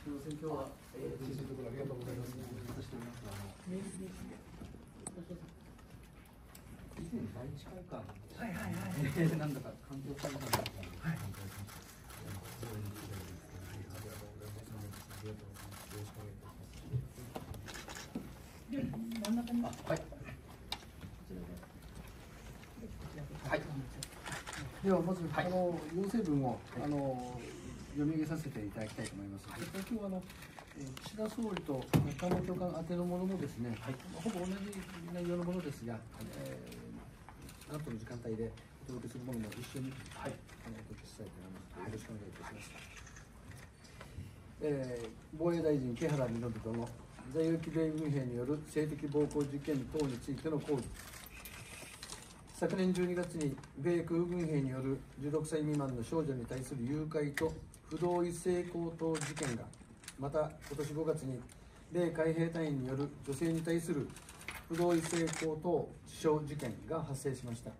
すみません、今日は、えー、小さい。ところありがとうござい。ます。あの以前第一会館はい。はい。はい。なんだか環境会館だったので、はい。しました。非常に。ありがとうござい。ます。ありがとうござい。ます。よろした。はい。ではまず、はい。あの要請文を、あの読み上げさせていただきたいと思います。それから今日はあの、えー岸田総理と官房長官宛てのものもですね、ほぼ同じ内容のものですが、えー、なんとの時間帯でお届けするものも一緒に、はい、あのお届けしたいと思います。よろしくお願いいたします。えー防衛大臣、木原稔殿、在役米軍兵による性的暴行事件等についての抗議。昨年12月に米空軍兵による16歳未満の少女に対する誘拐と不同意性交等事件がまた今年5月に米海兵隊員による女性に対する不同意性交等致傷事件が発生しました。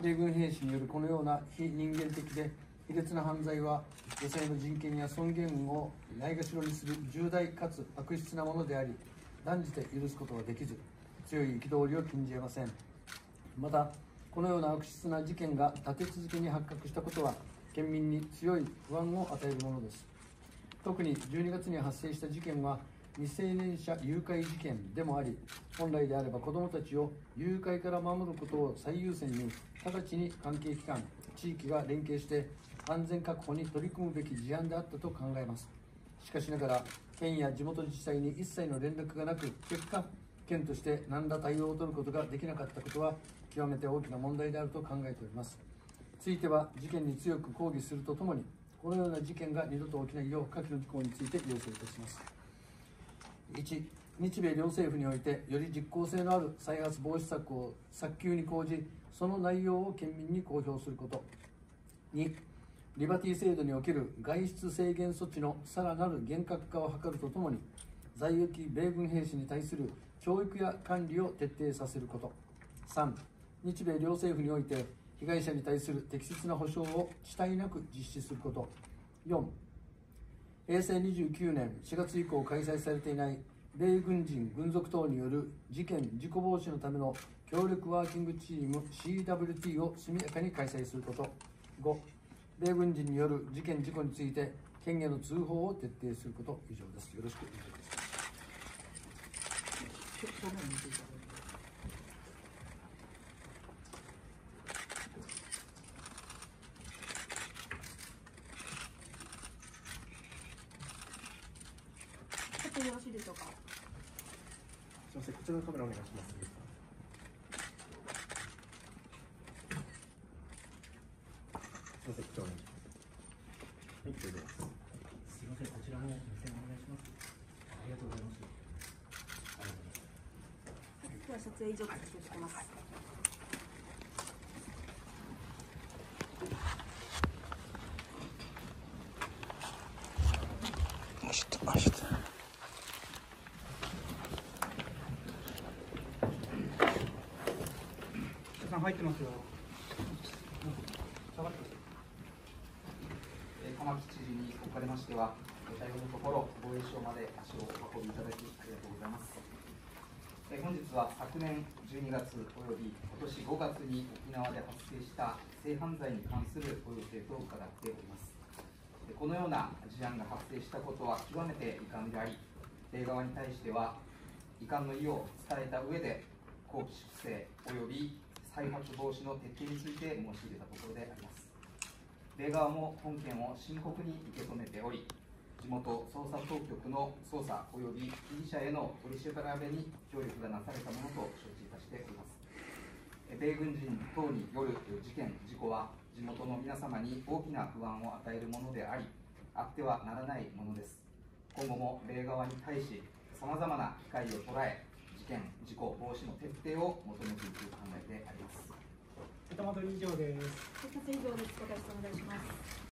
米軍兵士によるこのような非人間的で卑劣な犯罪は女性の人権や尊厳をないがしろにする重大かつ悪質なものであり断じて許すことはできず強い憤りを禁じ得ません。またこのような悪質な事件が立て続けに発覚したことは県民に強い不安を与えるものです。特に12月に発生した事件は未成年者誘拐事件でもあり本来であれば子どもたちを誘拐から守ることを最優先に直ちに関係機関地域が連携して安全確保に取り組むべき事案であったと考えます。しかしながら県や地元自治体に一切の連絡がなく結果県として何ら対応を取ることができなかったことは極めて大きな問題であると考えております。ついては事件に強く抗議するとともにこのような事件が二度と起きないよう下記の事項について要請いたします。1日米両政府においてより実効性のある再発防止策を早急に講じその内容を県民に公表すること。2リバティ制度における外出制限措置のさらなる厳格化を図るとともに在役米軍兵士に対する教育や管理を徹底させること。3日米両政府において被害者に対する適切な保障を遅滞なく実施すること。4平成29年4月以降開催されていない米軍人軍属等による事件事故防止のための協力ワーキングチーム CWT を速やかに開催すること。5米軍人による事件事故について県への通報を徹底すること。以上です。よろしくお願いしますちょっとよろしいでしょうか？すみません、こちらのカメラお願いします。すみません、こちらお願いします。はい。すいませんこちらも目線お願いしますありがとうございますありがとうございますでは撮影以上とさせてます。入ってますよえ玉城知事におかれましては、えー対応のところ、防衛省まで足をお運びいただき、ありがとうございます。え本日は昨年12月および今年5月に沖縄で発生した性犯罪に関するご予定と伺っております。えこのような事案が発生したことは極めて遺憾であり、米側に対しては遺憾の意を伝えた上で、後期粛清及び再発防止の徹底について申し入れたところであります。米側も本件を深刻に受け止めており、地元捜査当局の捜査及び被疑者への取り調べに協力がなされたものと承知いたしております。米軍人等による事件、事故は地元の皆様に大きな不安を与えるものであり、あってはならないものです。今後も米側に対し、さまざまな機会を捉え、事件、事故防止の徹底を求めていく考えであります。以上です。小林さんお願いします。